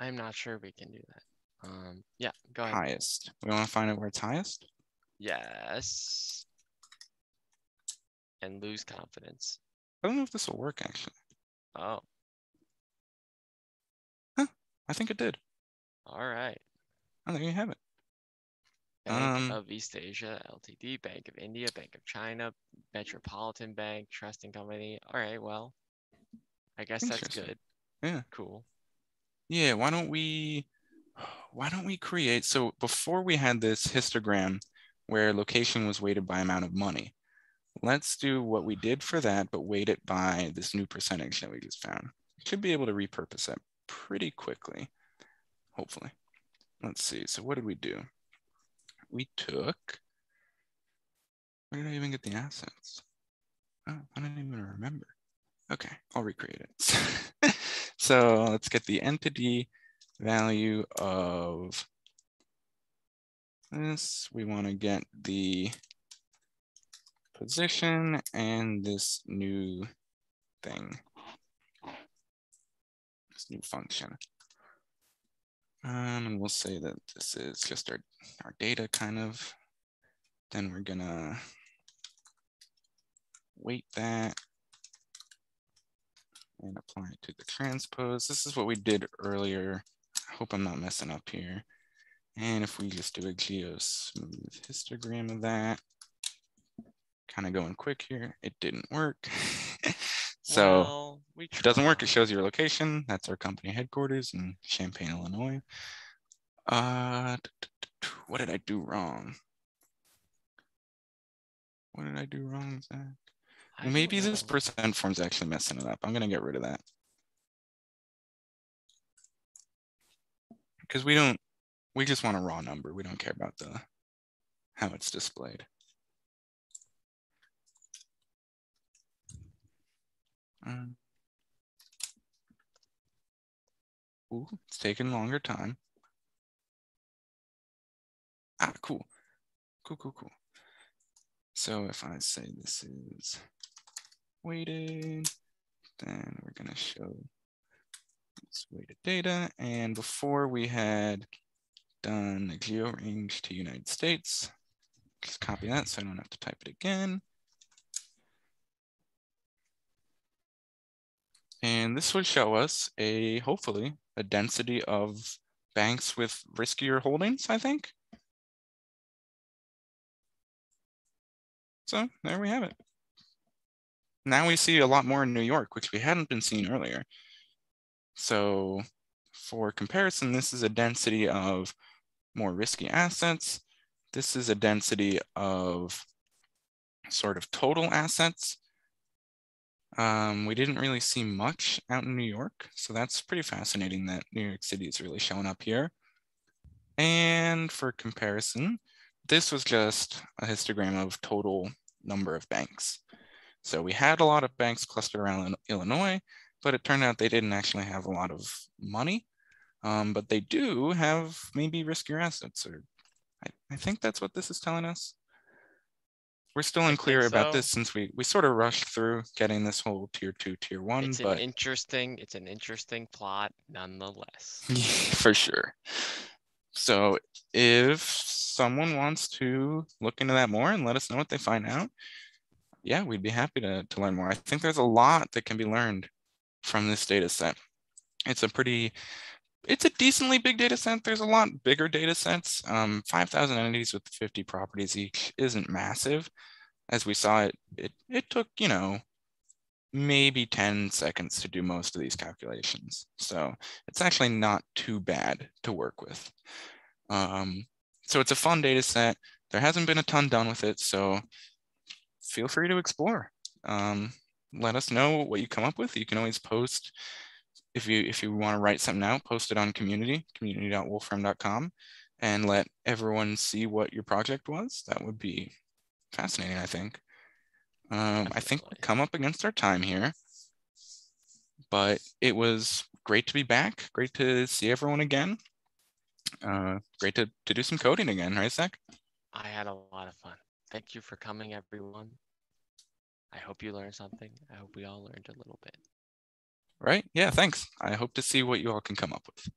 I'm not sure we can do that. Um, yeah, go ahead. Highest. We want to find out where it's highest. Yes. And lose confidence. I don't know if this will work actually. Oh. Huh. I think it did. All right. Oh, there you have it. Bank um, of East Asia, LTD, Bank of India, Bank of China, Metropolitan Bank, Trusting Company. All right, well, I guess that's good. Yeah. Cool. Yeah, why don't we <sighs> why don't we create so before we had this histogram where location was weighted by amount of money. Let's do what we did for that, but weight it by this new percentage that we just found. Should be able to repurpose that pretty quickly, hopefully. Let's see. So what did we do? we took, where did I even get the assets? Oh, I don't even remember. Okay, I'll recreate it. <laughs> so let's get the entity value of this. We want to get the position and this new thing, this new function. Um, and we'll say that this is just our, our data kind of. Then we're gonna weight that and apply it to the transpose. This is what we did earlier. I hope I'm not messing up here. And if we just do a GeoSmoothHistogram of that, kind of going quick here, it didn't work. <laughs> So well, if it doesn't work, it shows your location. That's our company headquarters in Champaign, Illinois. Uh, what did I do wrong? What did I do wrong, Zach? Maybe this PercentForm's actually messing it up. I'm gonna get rid of that. Because we don't, we just want a raw number. We don't care about the how it's displayed. Mm. Ooh, it's taking longer time. Ah, cool. Cool, cool, cool. So if I say this is weighted, then we're gonna show this weighted data. And before we had done the GeoRange to United States, just copy that so I don't have to type it again. And this would show us a, hopefully, a density of banks with riskier holdings, I think. So there we have it. Now we see a lot more in New York, which we hadn't been seeing earlier. So for comparison, this is a density of more risky assets. This is a density of sort of total assets. Um, we didn't really see much out in New York, so that's pretty fascinating that New York City is really showing up here. And for comparison, this was just a histogram of total number of banks. So we had a lot of banks clustered around Illinois, but it turned out they didn't actually have a lot of money. Um, but they do have maybe riskier assets, or I, I think that's what this is telling us. We're still unclear about this since we we sort of rushed through getting this whole tier two, tier one. It's but an interesting, it's an interesting plot nonetheless. <laughs> for sure. So if someone wants to look into that more and let us know what they find out, yeah, we'd be happy to, to learn more. I think there's a lot that can be learned from this data set. It's a pretty, it's a decently big data set. There's a lot bigger data sets. Um, 5,000 entities with 50 properties each isn't massive. As we saw it, it, it took, you know, maybe 10 seconds to do most of these calculations. So it's actually not too bad to work with. Um, so it's a fun data set. There hasn't been a ton done with it, so feel free to explore. Um, let us know what you come up with. You can always post if you if you want to write something out, post it on community, community.wolfram.com, and let everyone see what your project was. That would be fascinating, I think. Um, I think we come up against our time here, but it was great to be back. Great to see everyone again. Uh, great to, to do some coding again, right, Zach? I had a lot of fun. Thank you for coming, everyone. I hope you learned something. I hope we all learned a little bit. Right. Yeah, thanks. I hope to see what you all can come up with.